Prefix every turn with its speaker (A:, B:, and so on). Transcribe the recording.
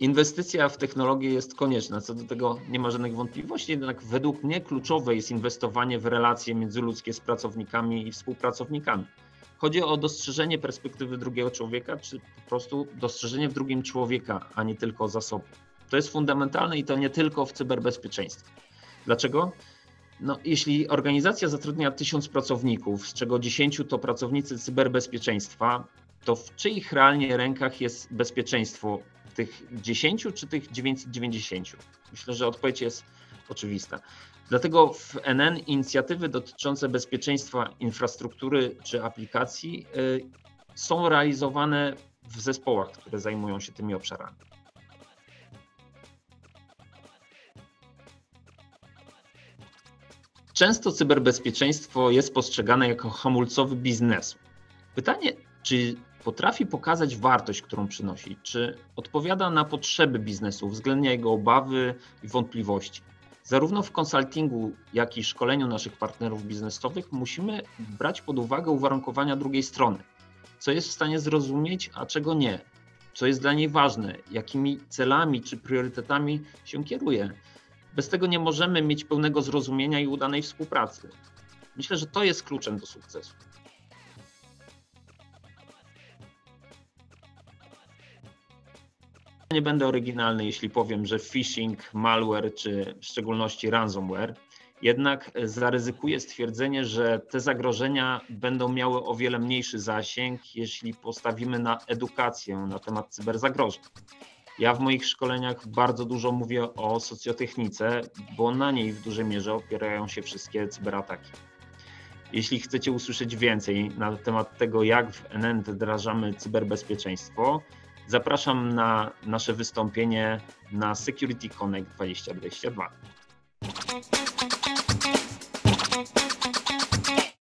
A: Inwestycja w technologię jest konieczna, co do tego nie ma żadnych wątpliwości, jednak według mnie kluczowe jest inwestowanie w relacje międzyludzkie z pracownikami i współpracownikami. Chodzi o dostrzeżenie perspektywy drugiego człowieka, czy po prostu dostrzeżenie w drugim człowieka, a nie tylko zasobu. To jest fundamentalne i to nie tylko w cyberbezpieczeństwie. Dlaczego? No, jeśli organizacja zatrudnia tysiąc pracowników, z czego 10 to pracownicy cyberbezpieczeństwa, to w czyich realnie rękach jest bezpieczeństwo tych 10 czy tych 990? Myślę, że odpowiedź jest oczywista. Dlatego w NN inicjatywy dotyczące bezpieczeństwa infrastruktury czy aplikacji y, są realizowane w zespołach, które zajmują się tymi obszarami. Często cyberbezpieczeństwo jest postrzegane jako hamulcowy biznesu. Pytanie, czy potrafi pokazać wartość, którą przynosi, czy odpowiada na potrzeby biznesu, uwzględnia jego obawy i wątpliwości. Zarówno w konsultingu, jak i szkoleniu naszych partnerów biznesowych musimy brać pod uwagę uwarunkowania drugiej strony. Co jest w stanie zrozumieć, a czego nie. Co jest dla niej ważne, jakimi celami czy priorytetami się kieruje. Bez tego nie możemy mieć pełnego zrozumienia i udanej współpracy. Myślę, że to jest kluczem do sukcesu. Nie będę oryginalny, jeśli powiem, że phishing, malware czy w szczególności ransomware, jednak zaryzykuję stwierdzenie, że te zagrożenia będą miały o wiele mniejszy zasięg, jeśli postawimy na edukację na temat cyberzagrożeń. Ja w moich szkoleniach bardzo dużo mówię o socjotechnice, bo na niej w dużej mierze opierają się wszystkie cyberataki. Jeśli chcecie usłyszeć więcej na temat tego, jak w NN wdrażamy cyberbezpieczeństwo, Zapraszam na nasze wystąpienie na Security Connect 2022.